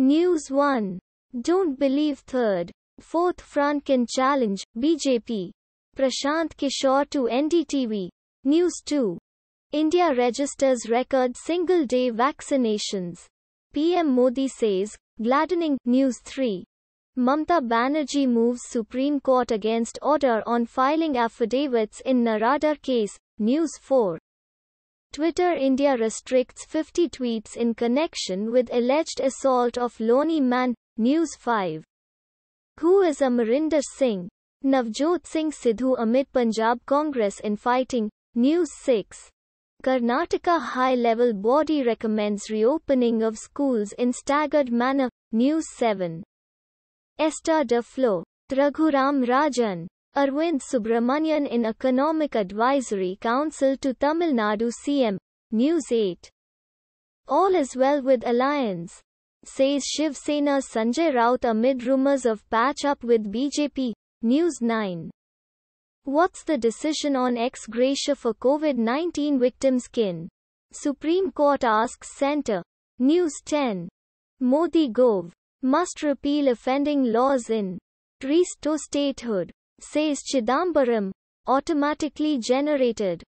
News 1. Don't believe third. Fourth front can challenge BJP. Prashant Kishor to NDTV. News 2. India registers record single day vaccinations. PM Modi says, gladdening. News 3. Mamata Banerjee moves Supreme Court against order on filing affidavits in Narada case. News 4. Twitter India restricts 50 tweets in connection with alleged assault of Loni man. News 5. Who is Amarinder Singh? Navjot Singh Sidhu amid Punjab Congress in fighting. News 6. Karnataka High Level Body recommends reopening of schools in staggered manner. News 7. Esther Duflo. Raghuram Rajan. Arvind Subramanian in Economic Advisory Council to Tamil Nadu CM. News 8. All is well with alliance. Says Shiv Sena Sanjay Raut amid rumors of patch up with BJP. News 9. What's the decision on ex gratia for COVID-19 victims kin? Supreme Court asks Centre. News 10. Modi Gov. Must repeal offending laws in. Restore statehood. Says Chidambaram. Automatically generated.